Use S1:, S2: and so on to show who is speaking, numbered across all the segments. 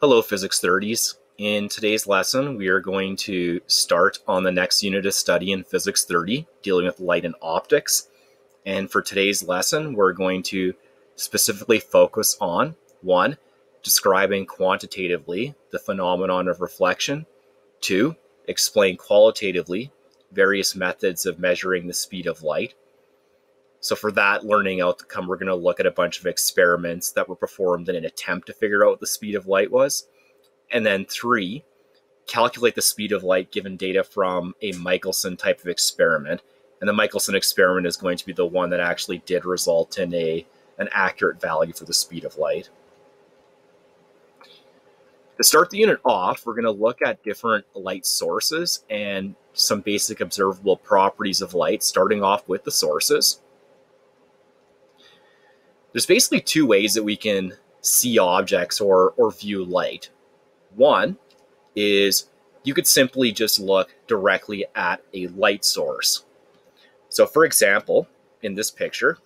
S1: Hello, Physics 30s. In today's lesson, we are going to start on the next unit of study in Physics 30, dealing with light and optics. And for today's lesson, we're going to specifically focus on one, describing quantitatively the phenomenon of reflection, two, explain qualitatively various methods of measuring the speed of light, so for that learning outcome, we're going to look at a bunch of experiments that were performed in an attempt to figure out what the speed of light was. And then three, calculate the speed of light given data from a Michelson type of experiment. And the Michelson experiment is going to be the one that actually did result in a an accurate value for the speed of light. To start the unit off, we're going to look at different light sources and some basic observable properties of light, starting off with the sources there's basically two ways that we can see objects or, or view light. One is you could simply just look directly at a light source. So for example, in this picture,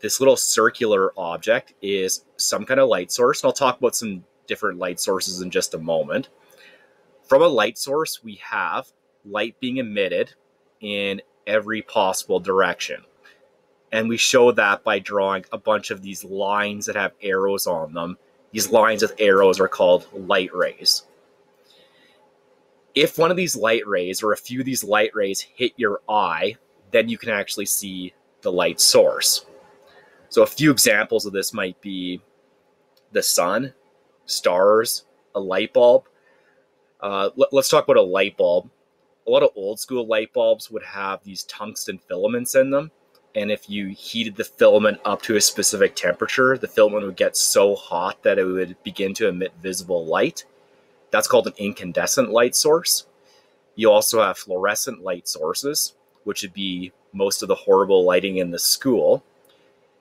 S1: this little circular object is some kind of light source. And I'll talk about some different light sources in just a moment. From a light source, we have light being emitted in every possible direction. And we show that by drawing a bunch of these lines that have arrows on them. These lines with arrows are called light rays. If one of these light rays or a few of these light rays hit your eye, then you can actually see the light source. So a few examples of this might be the sun, stars, a light bulb. Uh, let, us talk about a light bulb. A lot of old school light bulbs would have these tungsten filaments in them and if you heated the filament up to a specific temperature, the filament would get so hot that it would begin to emit visible light. That's called an incandescent light source. You also have fluorescent light sources, which would be most of the horrible lighting in the school.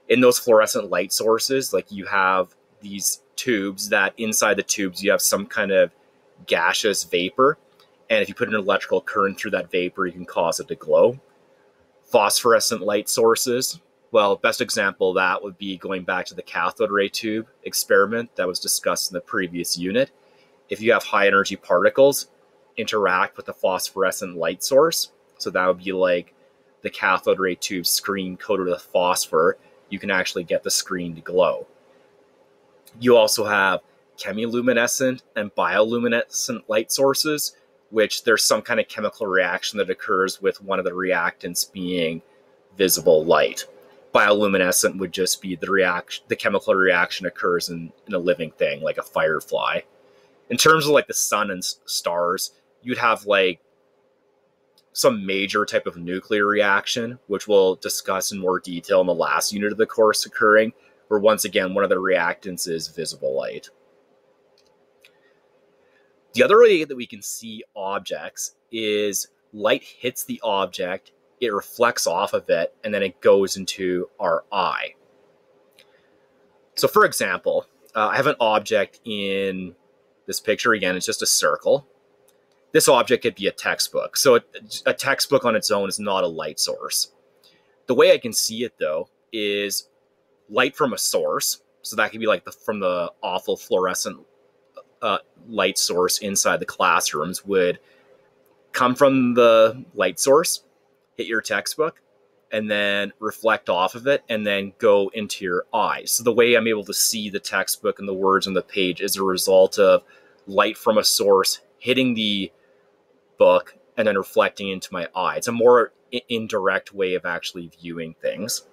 S1: In those fluorescent light sources, like you have these tubes that inside the tubes you have some kind of gaseous vapor. And if you put an electrical current through that vapor, you can cause it to glow phosphorescent light sources. Well, best example of that would be going back to the cathode ray tube experiment that was discussed in the previous unit. If you have high energy particles interact with the phosphorescent light source, so that would be like the cathode ray tube screen coated with phosphor, you can actually get the screen to glow. You also have chemiluminescent and bioluminescent light sources, which there's some kind of chemical reaction that occurs with one of the reactants being visible light. Bioluminescent would just be the reaction, the chemical reaction occurs in, in a living thing, like a firefly. In terms of like the sun and stars, you'd have like some major type of nuclear reaction, which we'll discuss in more detail in the last unit of the course occurring, where once again, one of the reactants is visible light. The other way that we can see objects is light hits the object, it reflects off of it, and then it goes into our eye. So, for example, uh, I have an object in this picture. Again, it's just a circle. This object could be a textbook. So, a textbook on its own is not a light source. The way I can see it, though, is light from a source. So, that could be like the, from the awful fluorescent uh, light source inside the classrooms would come from the light source, hit your textbook, and then reflect off of it and then go into your eyes. So the way I'm able to see the textbook and the words on the page is a result of light from a source hitting the book and then reflecting into my eye. It's a more indirect way of actually viewing things.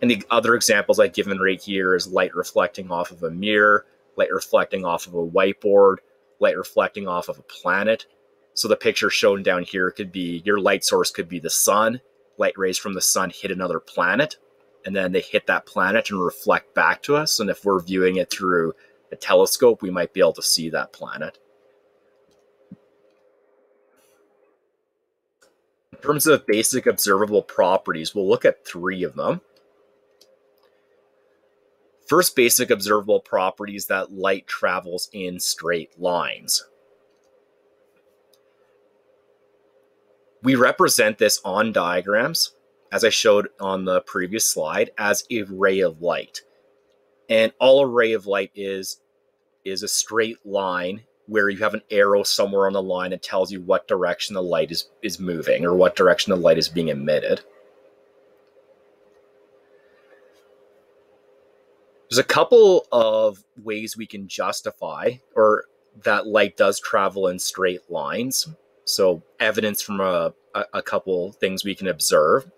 S1: And the other examples I've given right here is light reflecting off of a mirror, light reflecting off of a whiteboard, light reflecting off of a planet. So the picture shown down here could be your light source could be the sun. Light rays from the sun hit another planet, and then they hit that planet and reflect back to us. And if we're viewing it through a telescope, we might be able to see that planet. In terms of basic observable properties, we'll look at three of them. First basic observable property is that light travels in straight lines. We represent this on diagrams, as I showed on the previous slide, as a ray of light. And all a ray of light is is a straight line where you have an arrow somewhere on the line that tells you what direction the light is, is moving or what direction the light is being emitted. There's a couple of ways we can justify or that light does travel in straight lines. So evidence from a, a, a couple things we can observe.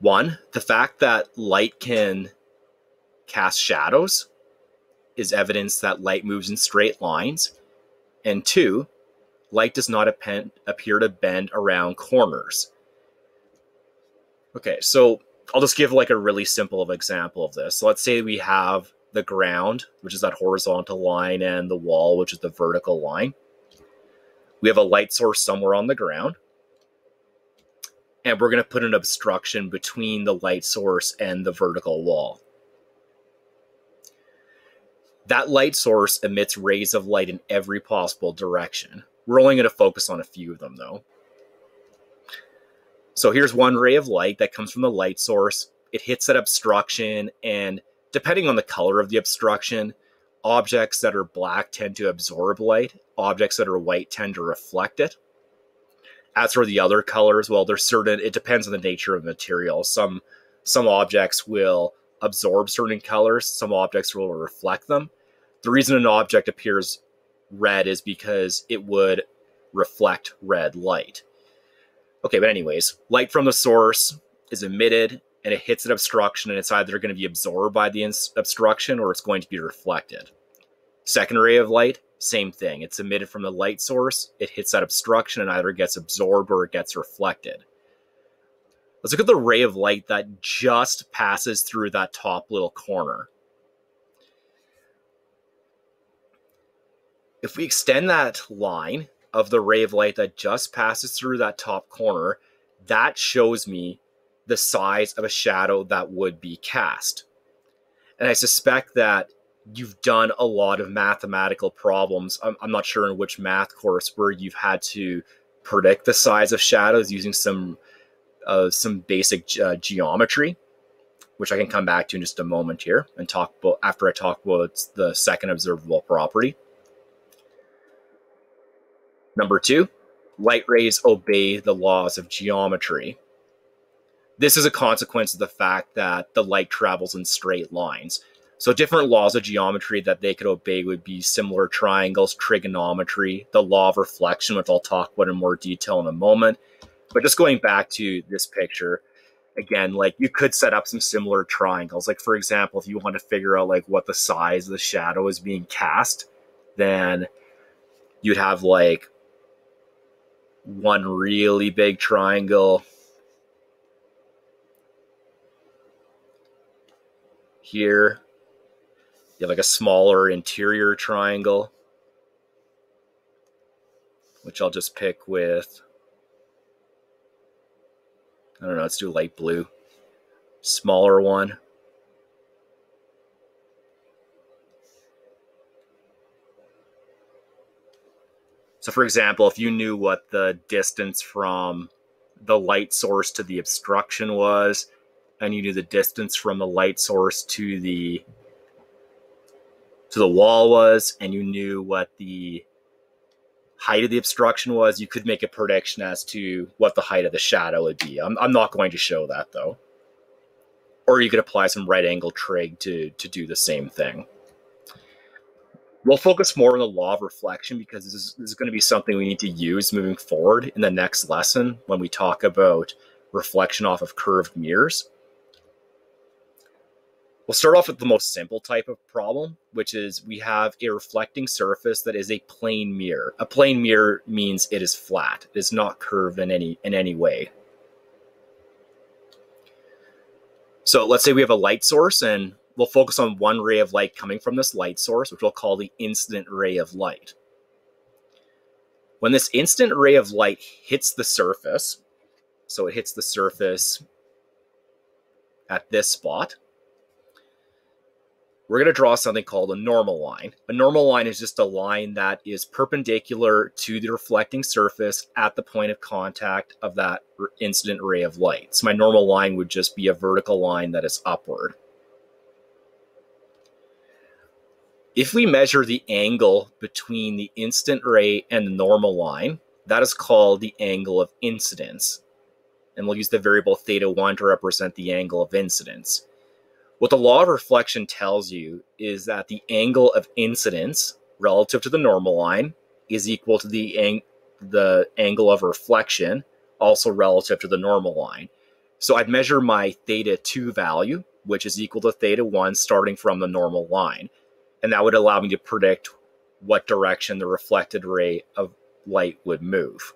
S1: One, the fact that light can cast shadows is evidence that light moves in straight lines. And two, light does not appear to bend around corners. Okay, so I'll just give like a really simple example of this. So let's say we have the ground, which is that horizontal line, and the wall, which is the vertical line. We have a light source somewhere on the ground. And we're going to put an obstruction between the light source and the vertical wall. That light source emits rays of light in every possible direction. We're only going to focus on a few of them, though. So here's one ray of light that comes from the light source. It hits that obstruction, and depending on the color of the obstruction, objects that are black tend to absorb light, objects that are white tend to reflect it. As for the other colors, well, there's certain, it depends on the nature of the material. Some, some objects will absorb certain colors, some objects will reflect them. The reason an object appears red is because it would reflect red light. Okay, but anyways, light from the source is emitted and it hits an obstruction and it's either going to be absorbed by the obstruction or it's going to be reflected. Second ray of light, same thing. It's emitted from the light source, it hits that obstruction and either gets absorbed or it gets reflected. Let's look at the ray of light that just passes through that top little corner. If we extend that line of the ray of light that just passes through that top corner, that shows me the size of a shadow that would be cast. And I suspect that you've done a lot of mathematical problems. I'm, I'm not sure in which math course where you've had to predict the size of shadows using some uh, some basic uh, geometry, which I can come back to in just a moment here and talk about after I talk about the second observable property. Number two, light rays obey the laws of geometry. This is a consequence of the fact that the light travels in straight lines. So, different laws of geometry that they could obey would be similar triangles, trigonometry, the law of reflection, which I'll talk about in more detail in a moment, but just going back to this picture, again, like you could set up some similar triangles. Like for example, if you want to figure out like what the size of the shadow is being cast, then you'd have like one really big triangle here. You have like a smaller interior triangle, which I'll just pick with I don't know, let's do light blue. Smaller one. So for example, if you knew what the distance from the light source to the obstruction was, and you knew the distance from the light source to the to the wall was, and you knew what the height of the obstruction was, you could make a prediction as to what the height of the shadow would be. I'm, I'm not going to show that though. Or you could apply some right angle trig to, to do the same thing. We'll focus more on the law of reflection because this is, this is going to be something we need to use moving forward in the next lesson when we talk about reflection off of curved mirrors. We'll start off with the most simple type of problem, which is we have a reflecting surface that is a plane mirror. A plane mirror means it is flat. It is not curved in any in any way. So let's say we have a light source and we'll focus on one ray of light coming from this light source, which we'll call the incident ray of light. When this incident ray of light hits the surface, so it hits the surface at this spot, we're going to draw something called a normal line. A normal line is just a line that is perpendicular to the reflecting surface at the point of contact of that incident ray of light. So my normal line would just be a vertical line that is upward. If we measure the angle between the incident ray and the normal line, that is called the angle of incidence. And we'll use the variable theta 1 to represent the angle of incidence. What the law of reflection tells you is that the angle of incidence relative to the normal line is equal to the, ang- the angle of reflection also relative to the normal line. So I'd measure my theta 2 value, which is equal to theta 1 starting from the normal line and that would allow me to predict what direction the reflected ray of light would move.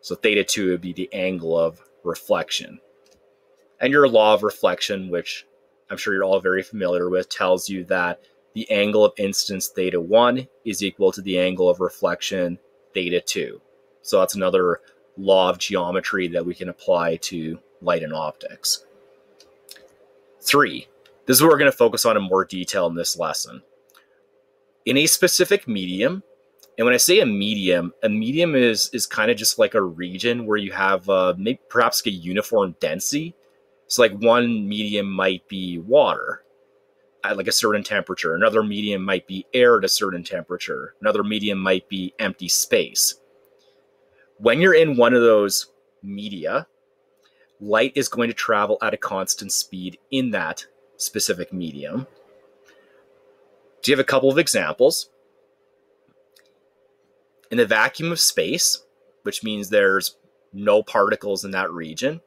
S1: So theta 2 would be the angle of reflection. And your law of reflection, which I'm sure you're all very familiar with, tells you that the angle of incidence theta 1 is equal to the angle of reflection theta 2. So that's another law of geometry that we can apply to light and optics. Three, this is what we're going to focus on in more detail in this lesson. In a specific medium, and when I say a medium, a medium is is kind of just like a region where you have uh, maybe perhaps a uniform density. So like one medium might be water at like a certain temperature. Another medium might be air at a certain temperature. Another medium might be empty space. When you're in one of those media, light is going to travel at a constant speed in that specific medium. Do you have a couple of examples? In the vacuum of space, which means there's no particles in that region,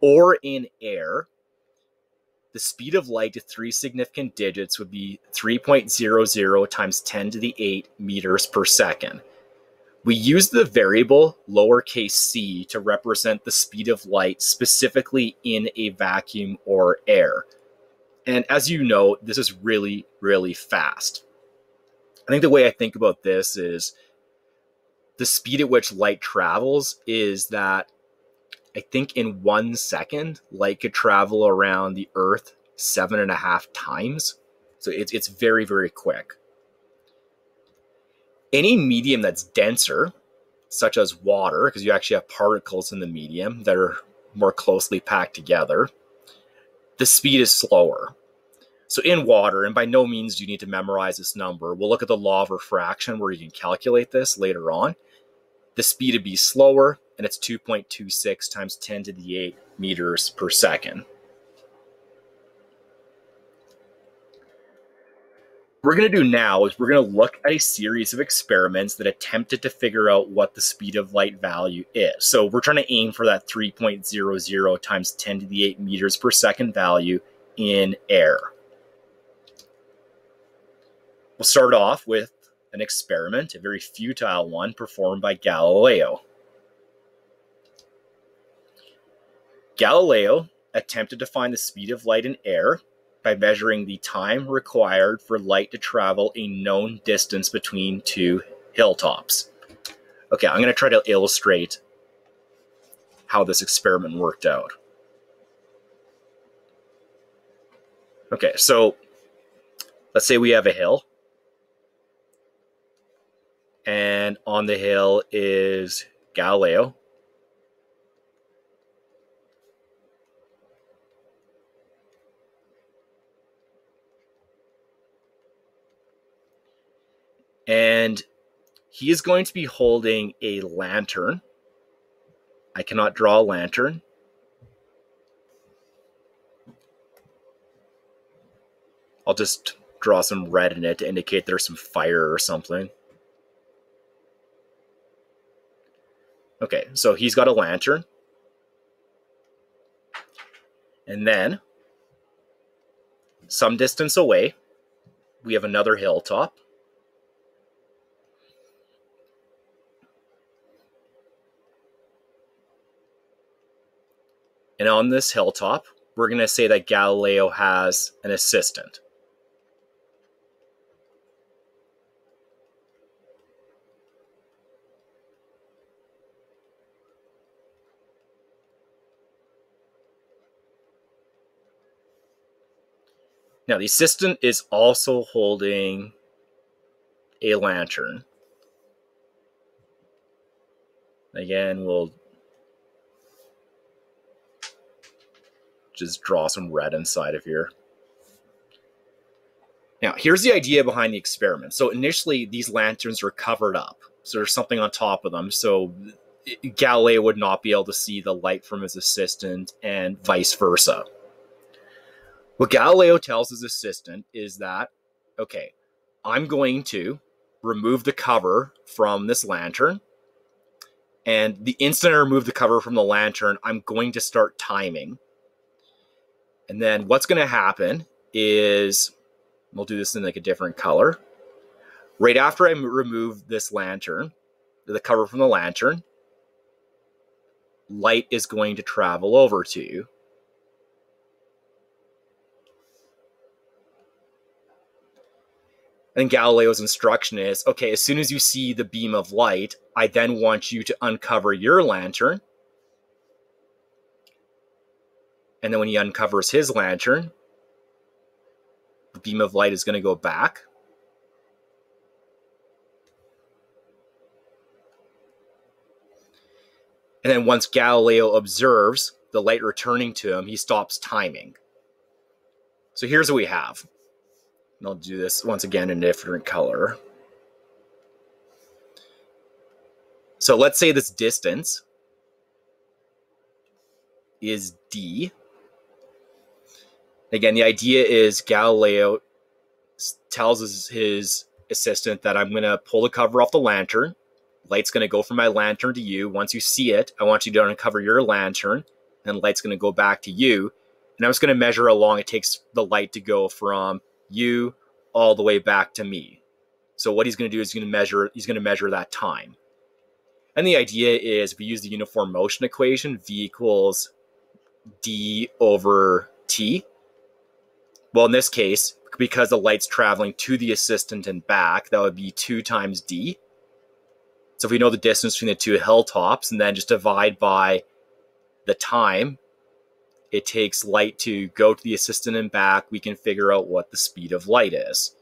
S1: or in air, the speed of light to three significant digits would be 3.00 times 10 to the 8 meters per second. We use the variable lowercase c to represent the speed of light specifically in a vacuum or air. And as you know, this is really, really fast. I think the way I think about this is the speed at which light travels is that I think in one second, light could travel around the Earth seven and a half times. So it's, it's very, very quick. Any medium that's denser, such as water, because you actually have particles in the medium that are more closely packed together, the speed is slower. So in water, and by no means do you need to memorize this number, we'll look at the law of refraction where you can calculate this later on. The speed would be slower, and it's 2.26 times 10 to the 8 meters per second. We're going to do now is we're going to look at a series of experiments that attempted to figure out what the speed of light value is. So we're trying to aim for that 3.00 times 10 to the 8 meters per second value in air. We'll start off with an experiment, a very futile one performed by Galileo. Galileo attempted to find the speed of light in air by measuring the time required for light to travel a known distance between two hilltops. Okay, I'm going to try to illustrate how this experiment worked out. Okay, so let's say we have a hill and on the hill is Galileo. And he is going to be holding a lantern. I cannot draw a lantern. I'll just draw some red in it to indicate there's some fire or something. Okay, so he's got a lantern. And then, some distance away, we have another hilltop. And on this hilltop, we're going to say that Galileo has an assistant. Now, the assistant is also holding a lantern. Again, we'll just draw some red inside of here. Now, here's the idea behind the experiment. So initially, these lanterns were covered up. So there's something on top of them. So Galileo would not be able to see the light from his assistant and vice versa. What Galileo tells his assistant is that, okay, I'm going to remove the cover from this lantern. And the instant I remove the cover from the lantern, I'm going to start timing. And then what's going to happen is We'll do this in like a different color. Right after I remove this lantern, the cover from the lantern, light is going to travel over to you. And Galileo's instruction is okay, as soon as you see the beam of light, I then want you to uncover your lantern. And then when he uncovers his lantern, the beam of light is going to go back. And then once Galileo observes the light returning to him, he stops timing. So here's what we have. And I'll do this once again in a different color. So let's say this distance is d. Again, the idea is Galileo tells his, his assistant that I'm going to pull the cover off the lantern. Light's going to go from my lantern to you. Once you see it, I want you to uncover your lantern, and light's going to go back to you. And I'm just going to measure how long it takes the light to go from you all the way back to me. So what he's going to do is he's going to measure he's going to measure that time. And the idea is if we use the uniform motion equation, v equals d over t, well, in this case, because the light's traveling to the assistant and back, that would be 2 times d. So if we know the distance between the two hilltops and then just divide by the time it takes light to go to the assistant and back, we can figure out what the speed of light is.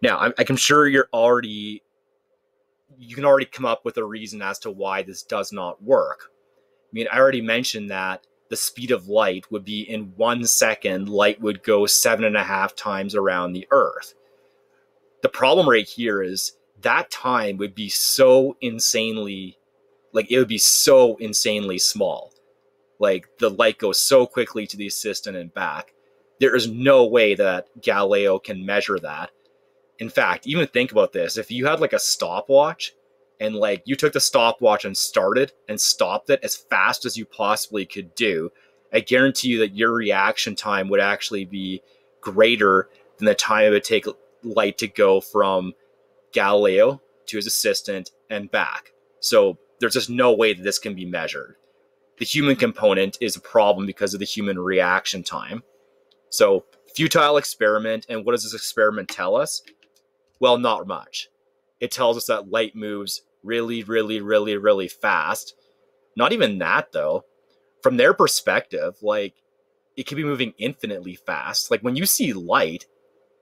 S1: Now, I'm, I'm sure you're already, you can already come up with a reason as to why this does not work. I mean, I already mentioned that the speed of light would be in one second, light would go seven and a half times around the Earth. The problem right here is that time would be so insanely, like, it would be so insanely small. Like, the light goes so quickly to the assistant and back. There is no way that Galileo can measure that. In fact, even think about this if you had like a stopwatch and like you took the stopwatch and started and stopped it as fast as you possibly could do, I guarantee you that your reaction time would actually be greater than the time it would take light to go from Galileo to his assistant and back. So there's just no way that this can be measured. The human component is a problem because of the human reaction time. So, futile experiment. And what does this experiment tell us? Well, not much it tells us that light moves really, really, really, really fast. Not even that though. From their perspective, like it could be moving infinitely fast. Like when you see light,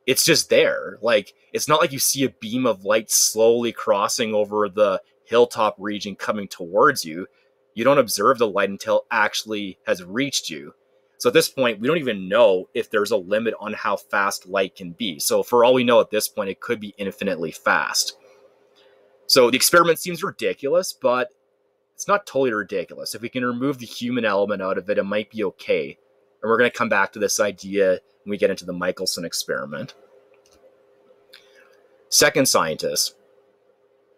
S1: it's just there. Like it's not like you see a beam of light slowly crossing over the hilltop region coming towards you. You don't observe the light until it actually has reached you. So at this point, we don't even know if there's a limit on how fast light can be. So for all we know at this point, it could be infinitely fast. So the experiment seems ridiculous, but it's not totally ridiculous. If we can remove the human element out of it, it might be okay. And we're going to come back to this idea when we get into the Michelson experiment. Second scientist,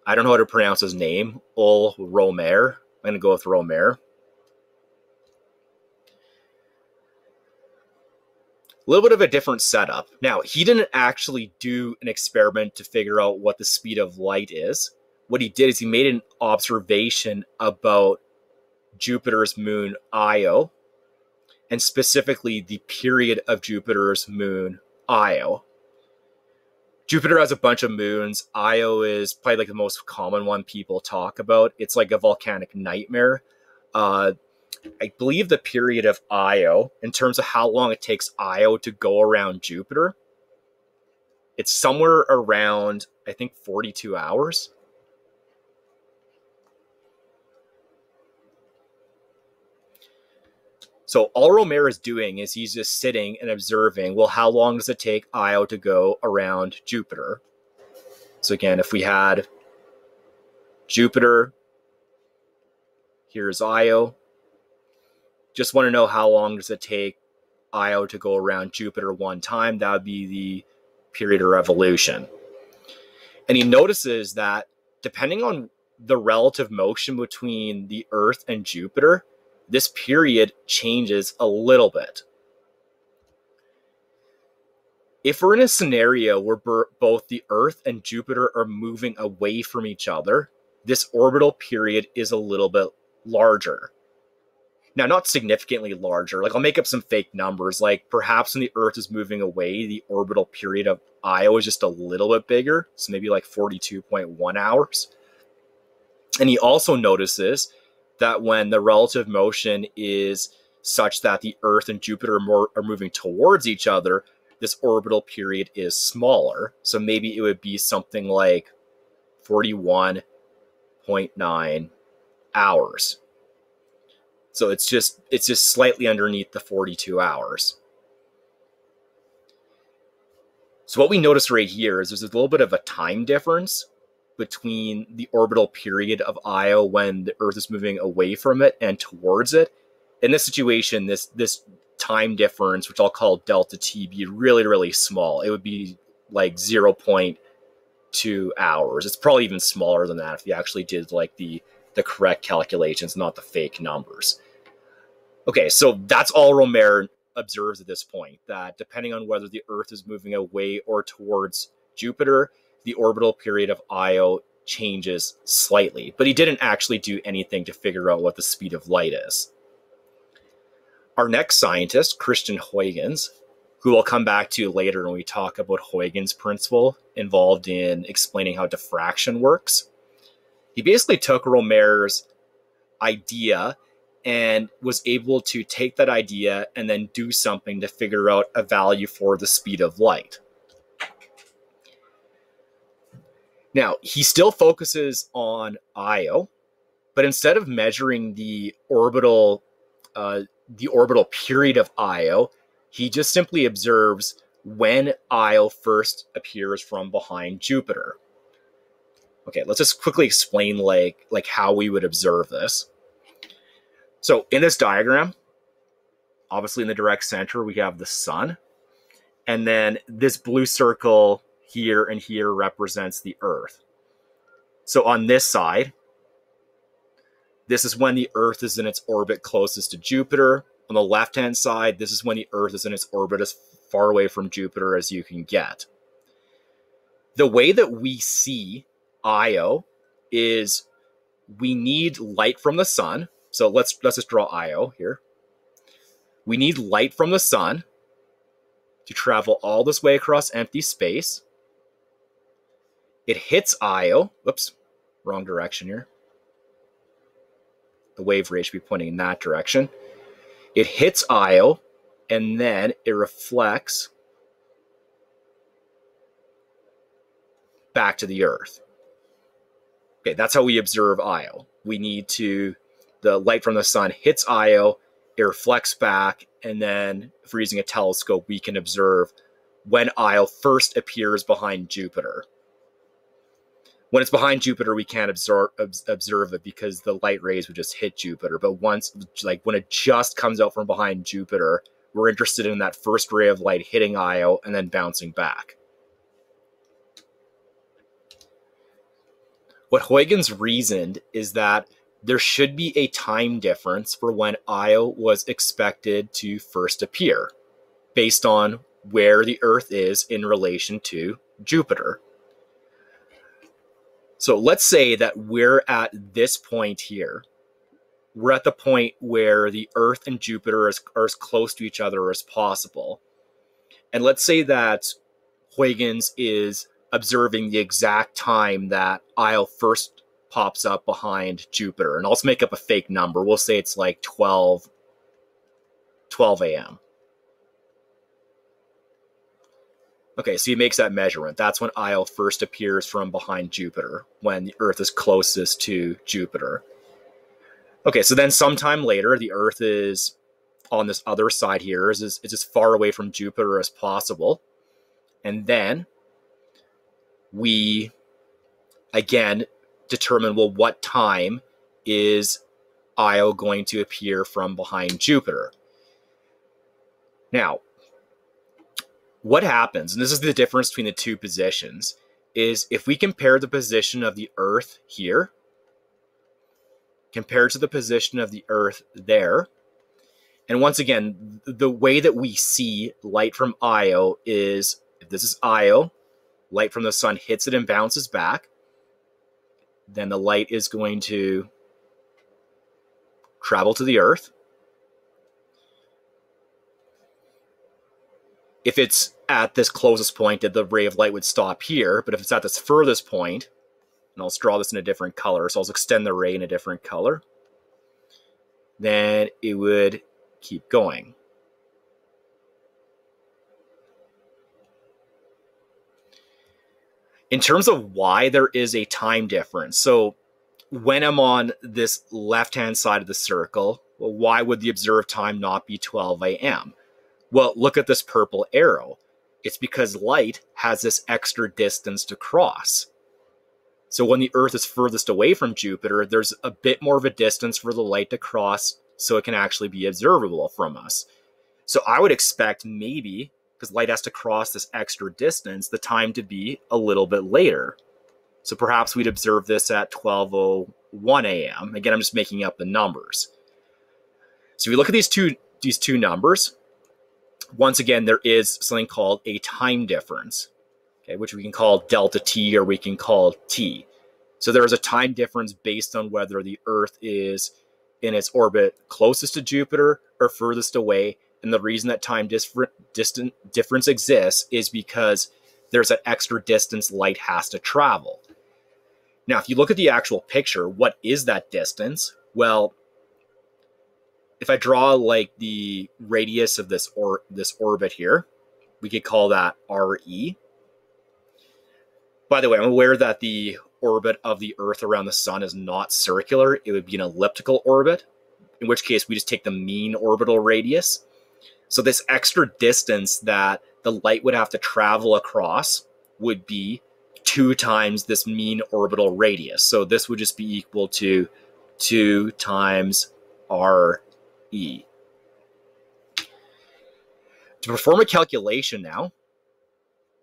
S1: I don't know how to pronounce his name, Ul Romer. I'm going to go with Romer. a little bit of a different setup. Now, he didn't actually do an experiment to figure out what the speed of light is what he did is he made an observation about Jupiter's moon Io, and specifically the period of Jupiter's moon Io. Jupiter has a bunch of moons. Io is probably like the most common one people talk about. It's like a volcanic nightmare. Uh, I believe the period of Io, in terms of how long it takes Io to go around Jupiter, it's somewhere around, I think, 42 hours. So all Romaire is doing is he's just sitting and observing, well, how long does it take Io to go around Jupiter? So again, if we had Jupiter, here's Io. Just want to know how long does it take Io to go around Jupiter one time? That would be the period of revolution. And he notices that depending on the relative motion between the Earth and Jupiter, this period changes a little bit. If we're in a scenario where both the Earth and Jupiter are moving away from each other, this orbital period is a little bit larger. Now, not significantly larger. Like, I'll make up some fake numbers. Like, perhaps when the Earth is moving away, the orbital period of Io is just a little bit bigger. So maybe like 42.1 hours. And he also notices that when the relative motion is such that the Earth and Jupiter are, more, are moving towards each other, this orbital period is smaller. So maybe it would be something like 41.9 hours. So it's just it's just slightly underneath the 42 hours. So what we notice right here is there's a little bit of a time difference between the orbital period of Io when the Earth is moving away from it and towards it. In this situation, this this time difference, which I'll call delta t, be really really small. It would be like 0.2 hours. It's probably even smaller than that if you actually did like the the correct calculations, not the fake numbers. Okay, so that's all Romaire observes at this point. That depending on whether the Earth is moving away or towards Jupiter, the orbital period of Io changes slightly, but he didn't actually do anything to figure out what the speed of light is. Our next scientist, Christian Huygens, who we'll come back to later when we talk about Huygens' principle involved in explaining how diffraction works. He basically took Romaire's idea and was able to take that idea and then do something to figure out a value for the speed of light. Now, he still focuses on Io, but instead of measuring the orbital uh, the orbital period of Io, he just simply observes when Io first appears from behind Jupiter. Okay, let's just quickly explain like like how we would observe this. So in this diagram, obviously in the direct center we have the sun, and then this blue circle here and here represents the Earth. So on this side, this is when the Earth is in its orbit closest to Jupiter. On the left hand side, this is when the Earth is in its orbit as far away from Jupiter as you can get. The way that we see Io is we need light from the sun. So let's let's just draw Io here. We need light from the sun to travel all this way across empty space. It hits Io. Whoops, wrong direction here. The wave ray should be pointing in that direction. It hits Io, and then it reflects back to the Earth. Okay, that's how we observe Io. We need to, the light from the sun hits Io, it reflects back, and then if we're using a telescope, we can observe when Io first appears behind Jupiter when it's behind Jupiter, we can't observe observe it because the light rays would just hit Jupiter. But once, like when it just comes out from behind Jupiter, we're interested in that first ray of light hitting Io and then bouncing back. What Huygens reasoned is that there should be a time difference for when Io was expected to first appear, based on where the Earth is in relation to Jupiter. So let's say that we're at this point here. We're at the point where the Earth and Jupiter are as close to each other as possible. And let's say that Huygens is observing the exact time that Io first pops up behind Jupiter. And I'll just make up a fake number. We'll say it's like 12, 12 a.m. Okay, so he makes that measurement. That's when Io first appears from behind Jupiter, when the Earth is closest to Jupiter. Okay, so then sometime later, the Earth is on this other side here is as far away from Jupiter as possible. And then we again determine well what time is Io going to appear from behind Jupiter. Now, what happens, and this is the difference between the two positions, is if we compare the position of the Earth here compared to the position of the Earth there, and once again, the way that we see light from Io is if this is Io, light from the sun hits it and bounces back, then the light is going to travel to the Earth. If it's at this closest point, the ray of light would stop here. But if it's at this furthest point, and I'll draw this in a different color, so I'll extend the ray in a different color, then it would keep going. In terms of why there is a time difference, so when I'm on this left hand side of the circle, well, why would the observed time not be 12 a.m.? Well, look at this purple arrow. It's because light has this extra distance to cross. So when the Earth is furthest away from Jupiter, there's a bit more of a distance for the light to cross so it can actually be observable from us. So I would expect maybe, because light has to cross this extra distance, the time to be a little bit later. So perhaps we'd observe this at 12:01 a.m. Again, I'm just making up the numbers. So if we look at these two these two numbers, once again there is something called a time difference, okay, which we can call delta t or we can call t. So there is a time difference based on whether the Earth is in its orbit closest to Jupiter or furthest away. And the reason that time different distant difference exists is because there's an extra distance light has to travel. Now, if you look at the actual picture, what is that distance? Well, if I draw like the radius of this or this orbit here, we could call that RE. By the way, I'm aware that the orbit of the Earth around the sun is not circular. It would be an elliptical orbit, in which case we just take the mean orbital radius. So this extra distance that the light would have to travel across would be two times this mean orbital radius. So this would just be equal to 2 times RE. To perform a calculation now,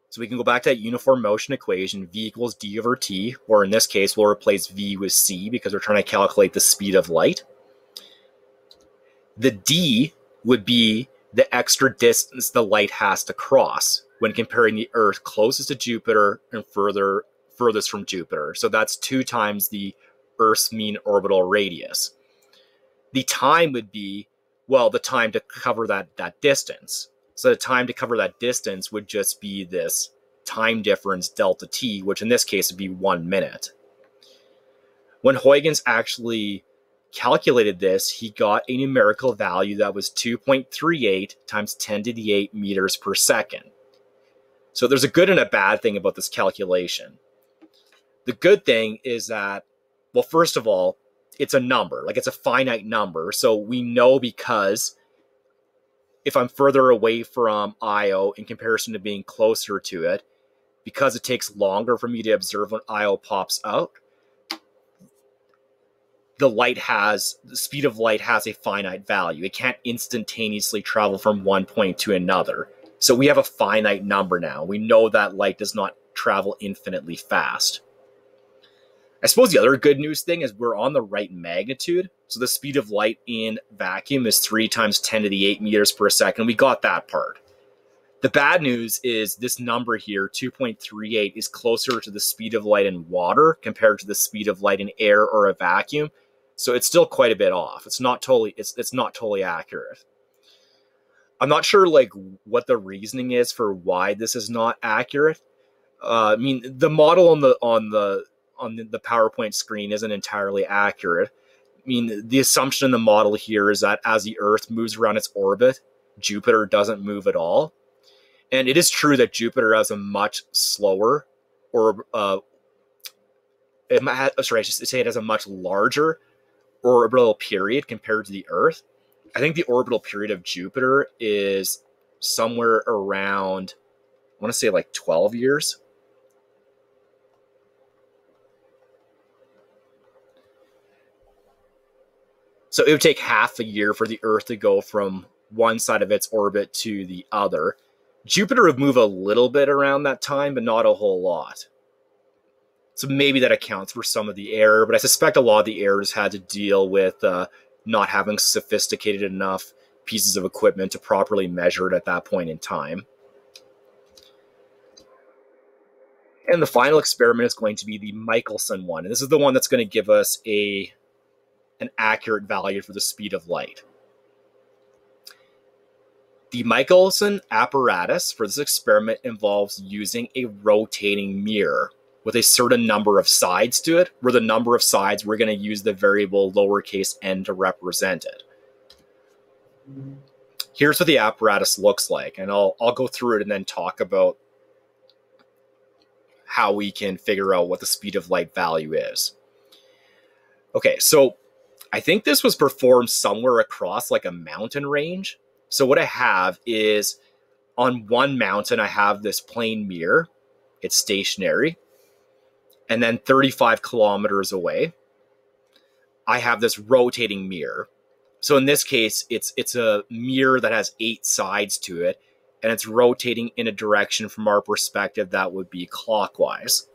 S1: so we can go back to that uniform motion equation, v equals d over t, or in this case, we'll replace v with c because we're trying to calculate the speed of light. The d would be the extra distance the light has to cross when comparing the Earth closest to Jupiter and further furthest from Jupiter. So that's two times the Earth's mean orbital radius. The time would be, well, the time to cover that, that distance. So the time to cover that distance would just be this time difference delta t, which in this case would be one minute. When Huygens actually calculated this, he got a numerical value that was 2.38 times 10 to the 8 meters per second. So there's a good and a bad thing about this calculation. The good thing is that, well, first of all, it's a number, like it's a finite number. So we know because if I'm further away from Io in comparison to being closer to it, because it takes longer for me to observe when Io pops out, the light has the speed of light has a finite value. It can't instantaneously travel from one point to another. So we have a finite number now. We know that light does not travel infinitely fast. I suppose the other good news thing is we're on the right magnitude. So the speed of light in vacuum is 3 times 10 to the 8 meters per second. We got that part. The bad news is this number here, 2.38, is closer to the speed of light in water compared to the speed of light in air or a vacuum. So it's still quite a bit off. It's not totally it's it's not totally accurate. I'm not sure like what the reasoning is for why this is not accurate. Uh, I mean, the model on the on the on the PowerPoint screen isn't entirely accurate. I mean, the assumption in the model here is that as the Earth moves around its orbit, Jupiter doesn't move at all. And it is true that Jupiter has a much slower, or uh, it might, sorry, I should say it has a much larger orbital period compared to the Earth. I think the orbital period of Jupiter is somewhere around, I want to say like 12 years. So it would take half a year for the Earth to go from one side of its orbit to the other. Jupiter would move a little bit around that time, but not a whole lot. So maybe that accounts for some of the error, but I suspect a lot of the errors had to deal with uh, not having sophisticated enough pieces of equipment to properly measure it at that point in time. And the final experiment is going to be the Michelson one. And this is the one that's going to give us a an accurate value for the speed of light. The Michelson apparatus for this experiment involves using a rotating mirror with a certain number of sides to it, where the number of sides we're going to use the variable lowercase n to represent it. Here's what the apparatus looks like, and I'll, I'll go through it and then talk about how we can figure out what the speed of light value is. Okay, so I think this was performed somewhere across like a mountain range. So what I have is on one mountain, I have this plane mirror. It's stationary and then 35 kilometers away, I have this rotating mirror. So in this case, it's it's a mirror that has eight sides to it, and it's rotating in a direction from our perspective that would be clockwise.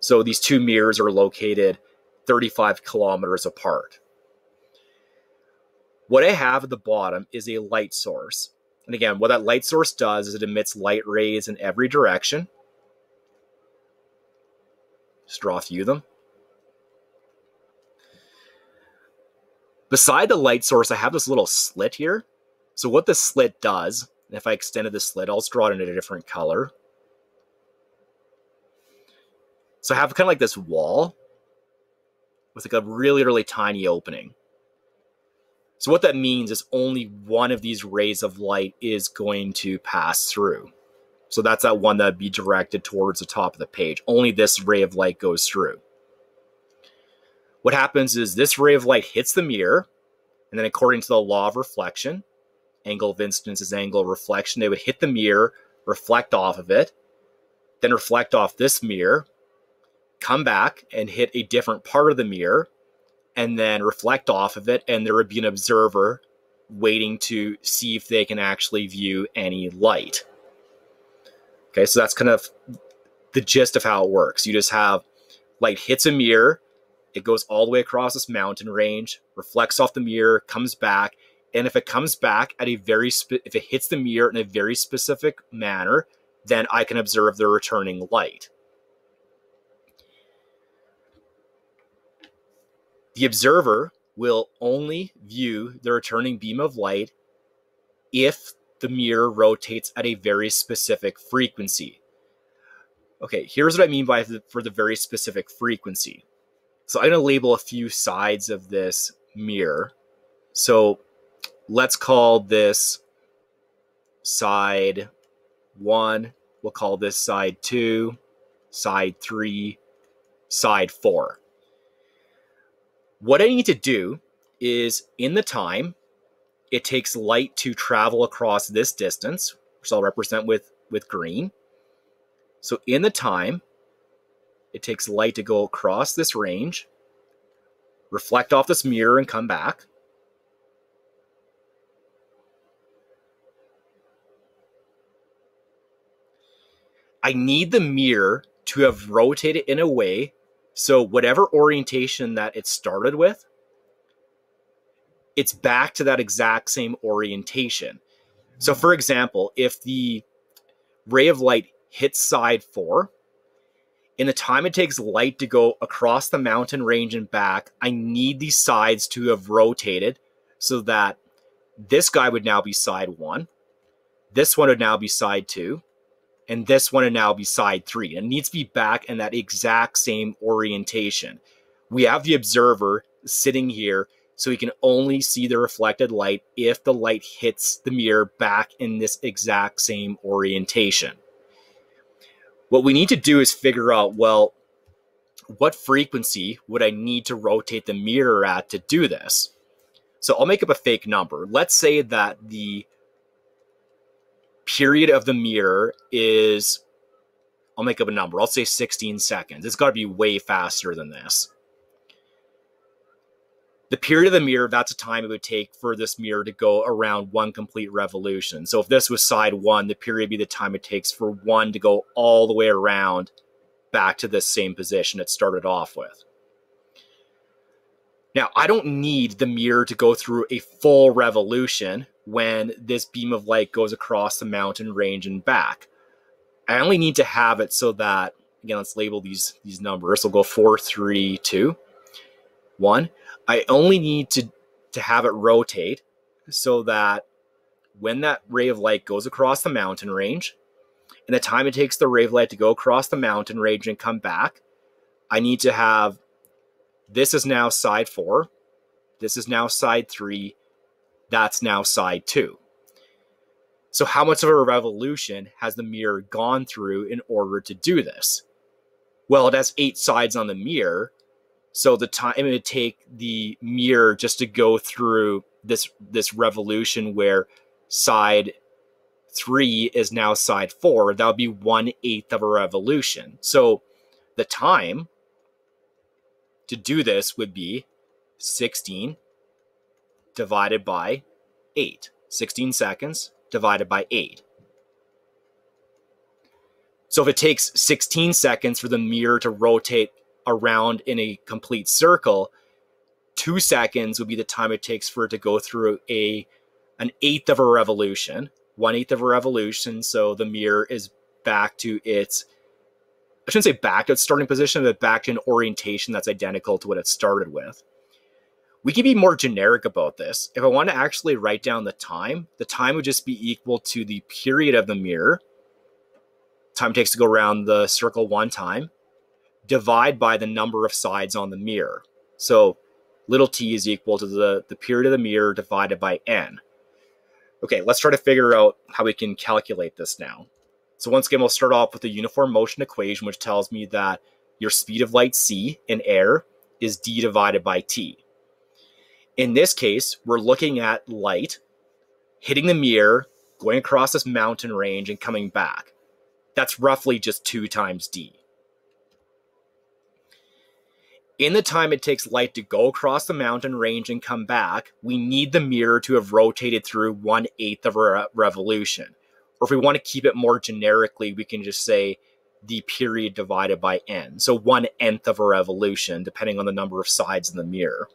S1: So these two mirrors are located 35 kilometers apart. What I have at the bottom is a light source. And again, what that light source does is it emits light rays in every direction. Just draw a few of them. Beside the light source, I have this little slit here. So what this slit does, and if I extended the slit, I'll just draw it in a different color. So I have kind of like this wall with like a really, really tiny opening. So what that means is only one of these rays of light is going to pass through. So that's that one that would be directed towards the top of the page. Only this ray of light goes through. What happens is this ray of light hits the mirror, and then according to the law of reflection, angle of incidence is angle of reflection, they would hit the mirror, reflect off of it, then reflect off this mirror, come back and hit a different part of the mirror, and then reflect off of it, and there would be an observer waiting to see if they can actually view any light. Okay, so that's kind of the gist of how it works. You just have light hits a mirror, it goes all the way across this mountain range, reflects off the mirror, comes back, and if it comes back at a very spe- if it hits the mirror in a very specific manner, then I can observe the returning light. The observer will only view the returning beam of light if the mirror rotates at a very specific frequency. Okay, here's what I mean by the, for the very specific frequency. So I'm going to label a few sides of this mirror. So let's call this side one. We'll call this side two, side three, side four. What I need to do is in the time it takes light to travel across this distance, which I'll represent with, with green. So in the time, it takes light to go across this range, reflect off this mirror, and come back. I need the mirror to have rotated in a way so whatever orientation that it started with it's back to that exact same orientation. So, for example, if the ray of light hits side four, in the time it takes light to go across the mountain range and back, I need these sides to have rotated so that this guy would now be side one, this one would now be side two, and this one would now be side three. It needs to be back in that exact same orientation. We have the observer sitting here so he can only see the reflected light if the light hits the mirror back in this exact same orientation. What we need to do is figure out, well, what frequency would I need to rotate the mirror at to do this? So I'll make up a fake number. Let's say that the period of the mirror is, I'll make up a number. I'll say 16 seconds. It's got to be way faster than this. The period of the mirror, that's a time it would take for this mirror to go around one complete revolution. So if this was side one, the period would be the time it takes for one to go all the way around back to the same position it started off with. Now, I don't need the mirror to go through a full revolution when this beam of light goes across the mountain range and back. I only need to have it so that, again, let's label these, these numbers. We'll go four, three, two, one. I only need to, to have it rotate so that when that ray of light goes across the mountain range, and the time it takes the ray of light to go across the mountain range and come back, I need to have this is now side four. This is now side three. That's now side two. So, how much of a revolution has the mirror gone through in order to do this? Well, it has eight sides on the mirror. So, the time it would take the mirror just to go through this, this revolution where side three is now side four, that would be one eighth of a revolution. So, the time to do this would be 16 divided by 8. 16 seconds divided by 8. So if it takes 16 seconds for the mirror to rotate around in a complete circle, two seconds would be the time it takes for it to go through a an eighth of a revolution, one eighth of a revolution. So the mirror is back to its I shouldn't say back to its starting position, but back to an orientation that's identical to what it started with. We can be more generic about this. If I want to actually write down the time, the time would just be equal to the period of the mirror, time takes to go around the circle one time, divide by the number of sides on the mirror. So little t is equal to the, the period of the mirror divided by n. Okay, let's try to figure out how we can calculate this now. So once again, we'll start off with the uniform motion equation, which tells me that your speed of light c in air is d divided by t. In this case, we're looking at light hitting the mirror, going across this mountain range, and coming back. That's roughly just 2 times d. In the time it takes light to go across the mountain range and come back, we need the mirror to have rotated through one eighth of a revolution. Or if we want to keep it more generically, we can just say the period divided by n. So one nth of a revolution, depending on the number of sides in the mirror.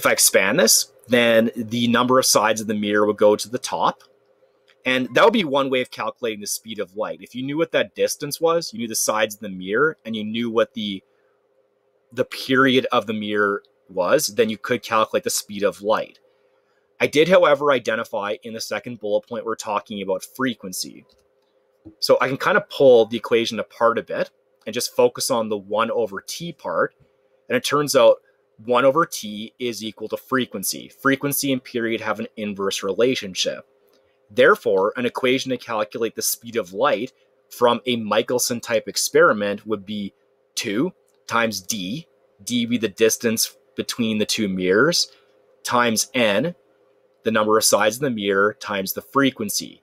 S1: If I expand this, then the number of sides of the mirror would go to the top. And that would be one way of calculating the speed of light. If you knew what that distance was, you knew the sides of the mirror, and you knew what the the period of the mirror was, then you could calculate the speed of light. I did, however, identify in the second bullet point we're talking about frequency. So I can kind of pull the equation apart a bit and just focus on the 1 over t part. And it turns out 1 over t is equal to frequency. Frequency and period have an inverse relationship. Therefore, an equation to calculate the speed of light from a Michelson type experiment would be 2 times d, d be the distance between the two mirrors, times n, the number of sides in the mirror times the frequency.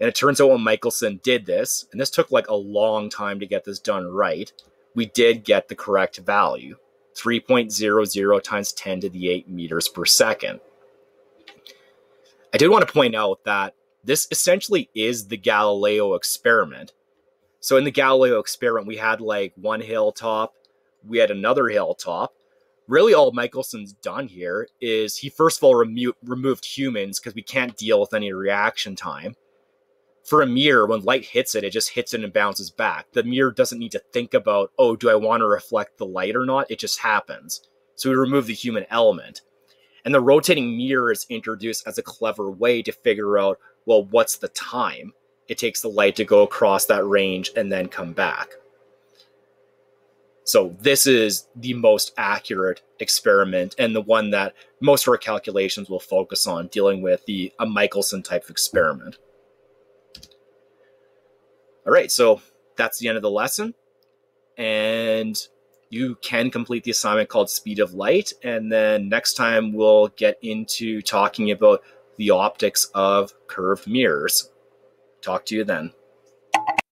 S1: And it turns out when Michelson did this, and this took like a long time to get this done right, we did get the correct value 3.00 times 10 to the 8 meters per second. I did want to point out that this essentially is the Galileo experiment. So in the Galileo experiment, we had like one hilltop, we had another hilltop, really all Michelson's done here is he first of all remo- removed humans because we can't deal with any reaction time. For a mirror, when light hits it, it just hits it and bounces back. The mirror doesn't need to think about, oh, do I want to reflect the light or not? It just happens. So we remove the human element. And the rotating mirror is introduced as a clever way to figure out, well, what's the time it takes the light to go across that range and then come back. So this is the most accurate experiment and the one that most of our calculations will focus on dealing with the a Michelson type of experiment. All right, so that's the end of the lesson. And you can complete the assignment called Speed of Light. And then next time we'll get into talking about the optics of curved mirrors. Talk to you then.